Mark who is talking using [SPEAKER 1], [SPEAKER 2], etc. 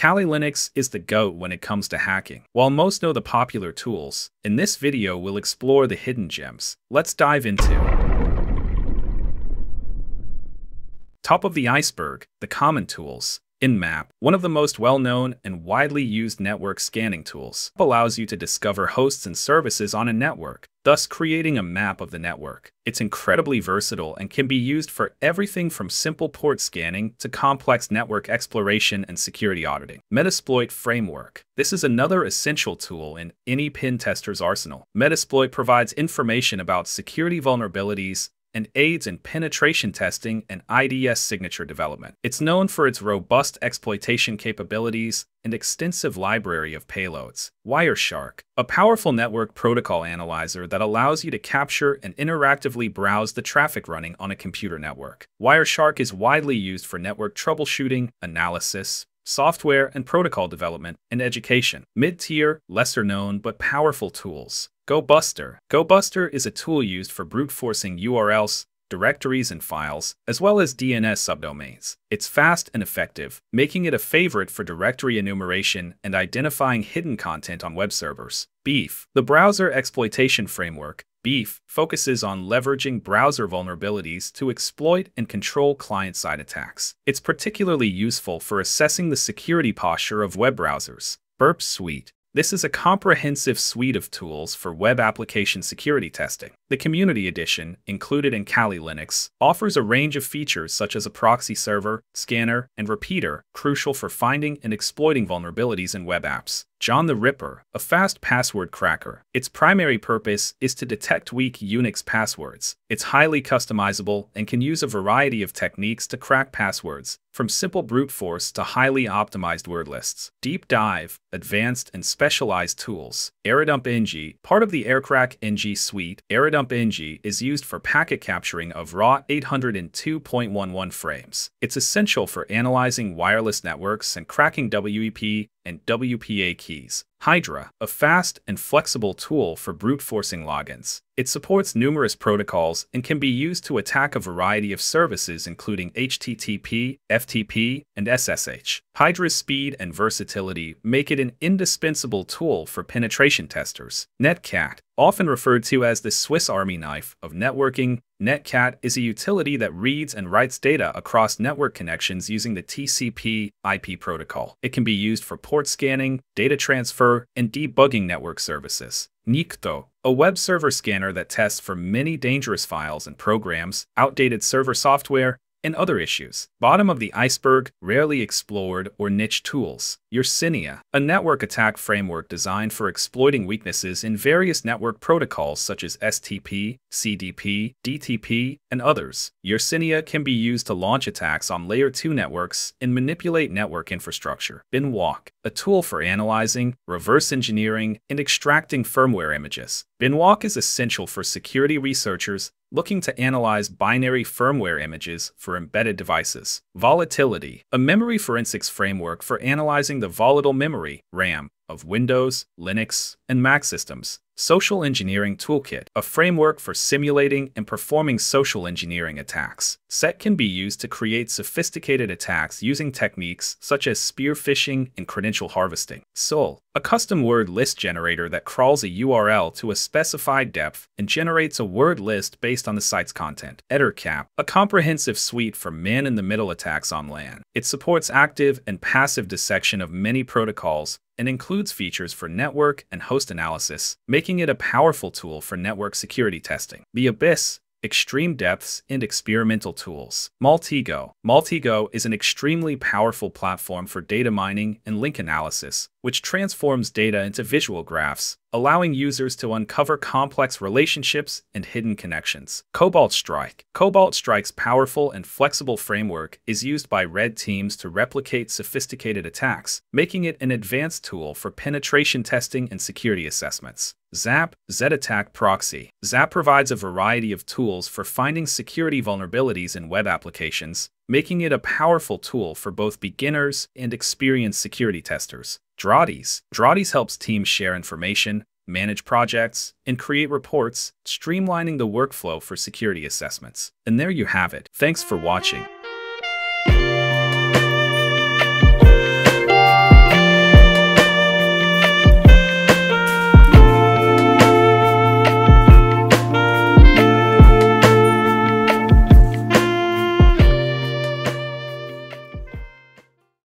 [SPEAKER 1] Kali Linux is the GOAT when it comes to hacking. While most know the popular tools, in this video we'll explore the hidden gems. Let's dive into Top of the iceberg, the common tools. Nmap, one of the most well-known and widely used network scanning tools, allows you to discover hosts and services on a network, thus creating a map of the network. It's incredibly versatile and can be used for everything from simple port scanning to complex network exploration and security auditing. Metasploit Framework. This is another essential tool in any pen tester's arsenal. Metasploit provides information about security vulnerabilities, and aids in penetration testing and IDS signature development. It's known for its robust exploitation capabilities and extensive library of payloads. Wireshark, a powerful network protocol analyzer that allows you to capture and interactively browse the traffic running on a computer network. Wireshark is widely used for network troubleshooting, analysis, software and protocol development, and education. Mid-tier, lesser-known, but powerful tools. GoBuster. GoBuster is a tool used for brute forcing URLs, directories, and files, as well as DNS subdomains. It's fast and effective, making it a favorite for directory enumeration and identifying hidden content on web servers. Beef, the browser exploitation framework, Beef focuses on leveraging browser vulnerabilities to exploit and control client-side attacks. It's particularly useful for assessing the security posture of web browsers. Burp Suite this is a comprehensive suite of tools for web application security testing. The Community Edition, included in Kali Linux, offers a range of features such as a proxy server, scanner, and repeater, crucial for finding and exploiting vulnerabilities in web apps. John the Ripper, a fast password cracker. Its primary purpose is to detect weak Unix passwords. It's highly customizable and can use a variety of techniques to crack passwords, from simple brute force to highly optimized word lists. Deep Dive, advanced and specialized tools. Airodump NG, part of the Aircrack NG suite, Airodump NG is used for packet capturing of raw 802.11 frames. It's essential for analyzing wireless networks and cracking WEP and WPA keys. Hydra, a fast and flexible tool for brute forcing logins. It supports numerous protocols and can be used to attack a variety of services including HTTP, FTP, and SSH. Hydra's speed and versatility make it an indispensable tool for penetration testers. Netcat, often referred to as the Swiss Army knife of networking, Netcat is a utility that reads and writes data across network connections using the TCP IP protocol. It can be used for port scanning, data transfer, and debugging network services. Nikto, a web server scanner that tests for many dangerous files and programs, outdated server software, and other issues. Bottom of the iceberg, rarely explored or niche tools. Yersinia, a network attack framework designed for exploiting weaknesses in various network protocols such as STP, CDP, DTP, and others. Yersinia can be used to launch attacks on Layer 2 networks and manipulate network infrastructure. Binwalk, a tool for analyzing, reverse engineering, and extracting firmware images. Binwalk is essential for security researchers looking to analyze binary firmware images for embedded devices. Volatility, a memory forensics framework for analyzing the volatile memory, RAM, of Windows, Linux, and Mac systems. Social Engineering Toolkit, a framework for simulating and performing social engineering attacks. SET can be used to create sophisticated attacks using techniques such as spear phishing and credential harvesting. CeWL, a custom word list generator that crawls a URL to a specified depth and generates a word list based on the site's content. Ettercap, a comprehensive suite for man-in-the-middle attacks on LAN. It supports active and passive dissection of many protocols and includes features for network and host analysis, making it a powerful tool for network security testing. The Abyss extreme depths, and experimental tools. Maltego. Maltego is an extremely powerful platform for data mining and link analysis, which transforms data into visual graphs, allowing users to uncover complex relationships and hidden connections. Cobalt Strike. Cobalt Strike's powerful and flexible framework is used by red teams to replicate sophisticated attacks, making it an advanced tool for penetration testing and security assessments. ZAP, Zed Attack Proxy. ZAP provides a variety of tools for finding security vulnerabilities in web applications, making it a powerful tool for both beginners and experienced security testers. Dradis. Dradis helps teams share information, manage projects, and create reports, streamlining the workflow for security assessments. And there you have it. Thanks for watching.